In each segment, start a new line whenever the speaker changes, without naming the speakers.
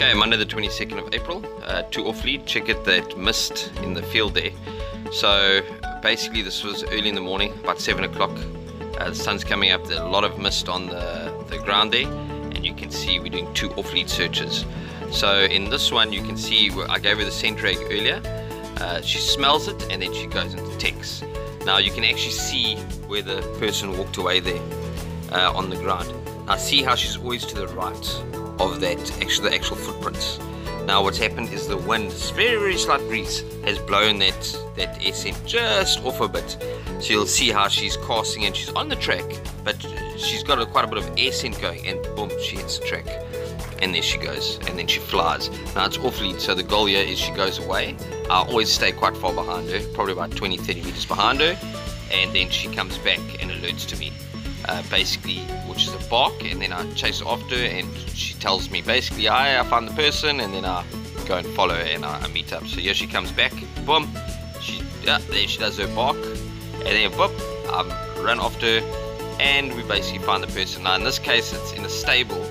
Okay, Monday the 22nd of April, uh, two off lead, check it that mist in the field there. So basically this was early in the morning, about 7 o'clock. Uh, the sun's coming up, there's a lot of mist on the, the ground there and you can see we're doing two off lead searches. So in this one you can see, I gave her the scent rag earlier, uh, she smells it and then she goes into text. Now you can actually see where the person walked away there uh, on the ground. Now see how she's always to the right of that actual the actual footprints. Now what's happened is the wind, very very slight breeze, has blown that that air just off a bit. So you'll see how she's casting and she's on the track, but she's got a, quite a bit of air scent going, and boom, she hits the track. And there she goes, and then she flies. Now it's lead, so the goal here is she goes away. I always stay quite far behind her, probably about 20 30 meters behind her, and then she comes back and alerts to me uh, basically, which is a bark, and then I chase after her, and she tells me basically, "Hi, I find the person," and then I go and follow her, and I, I meet up. So here she comes back, boom, she yeah, there she does her bark, and then boom, I run after her, and we basically find the person. Now in this case, it's in a stable,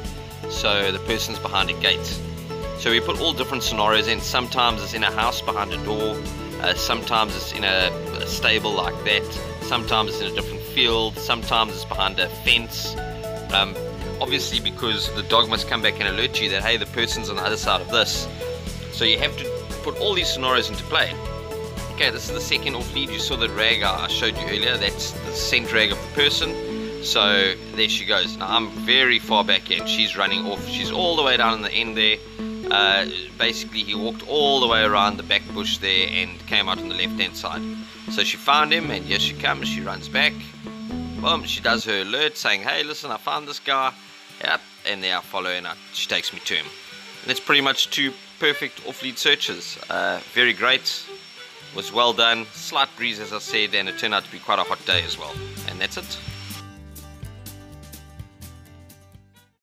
so the person's behind a gate. So we put all different scenarios in. Sometimes it's in a house behind a door. Uh, sometimes it's in a, a stable like that. Sometimes it's in a different field, sometimes it's behind a fence. Um, obviously, because the dog must come back and alert you that hey, the person's on the other side of this. So you have to put all these scenarios into play. Okay, this is the second off lead. You saw the rag I showed you earlier. That's the scent rag of the person. So there she goes. Now I'm very far back in. She's running off. She's all the way down in the end there. Uh, basically, he walked all the way around the back bush there and came out on the left hand side. So she found him, and here she comes. She runs back. Boom, she does her alert saying, hey, listen, I found this guy. Yep, and then I follow I, she takes me to him. And it's pretty much two perfect off-lead searches. Uh, very great, was well done. Slight breeze, as I said, and it turned out to be quite a hot day as well. And that's it.